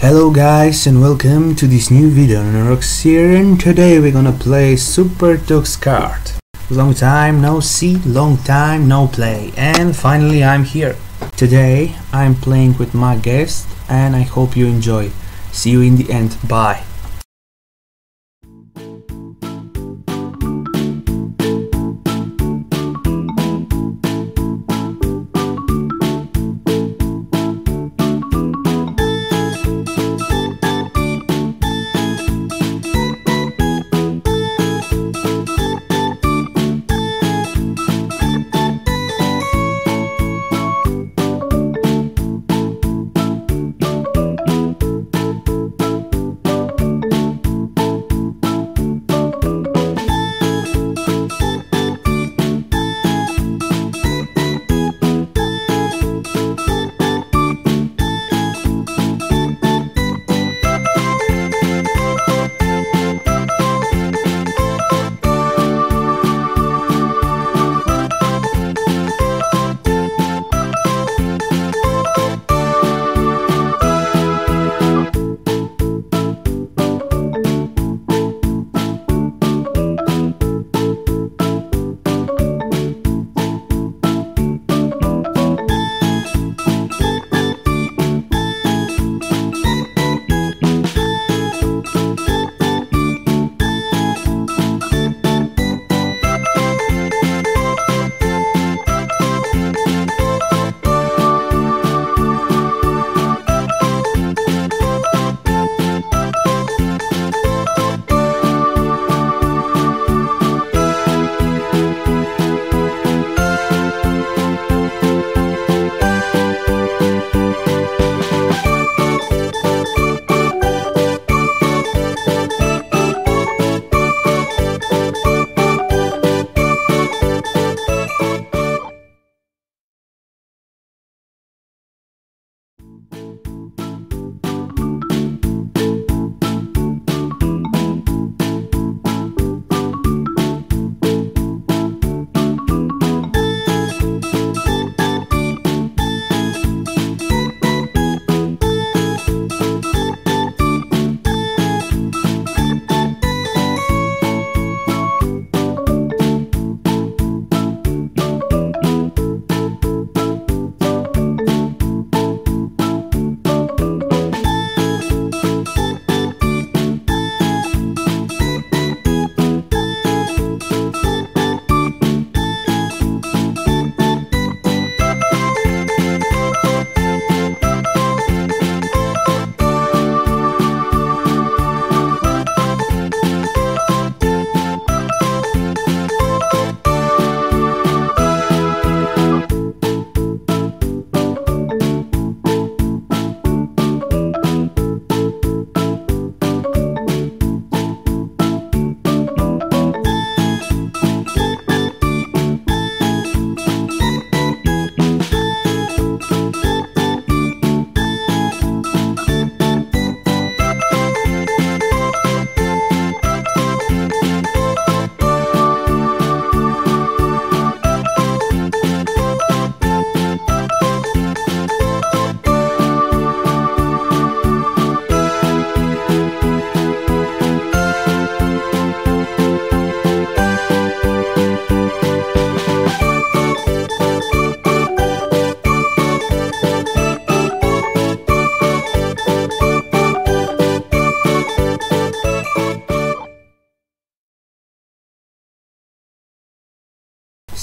Hello guys and welcome to this new video on here and today we're gonna play Super Tux Kart. Long time no see, long time no play and finally I'm here. Today I'm playing with my guest and I hope you enjoy. See you in the end, bye.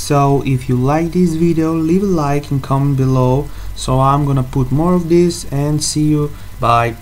So if you like this video leave a like and comment below. So I'm gonna put more of this and see you. Bye